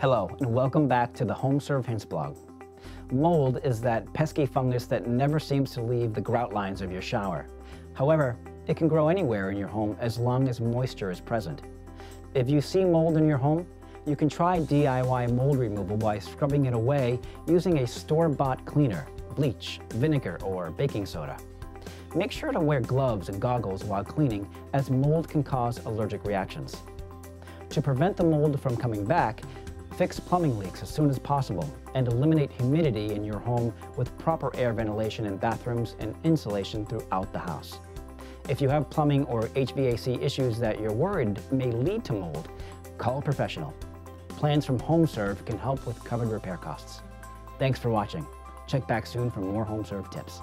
Hello, and welcome back to the HomeServe Hints blog. Mold is that pesky fungus that never seems to leave the grout lines of your shower. However, it can grow anywhere in your home as long as moisture is present. If you see mold in your home, you can try DIY mold removal by scrubbing it away using a store-bought cleaner, bleach, vinegar, or baking soda. Make sure to wear gloves and goggles while cleaning as mold can cause allergic reactions. To prevent the mold from coming back, Fix plumbing leaks as soon as possible and eliminate humidity in your home with proper air ventilation in bathrooms and insulation throughout the house. If you have plumbing or HVAC issues that you're worried may lead to mold, call a professional. Plans from HomeServe can help with covered repair costs. Thanks for watching. Check back soon for more HomeServe tips.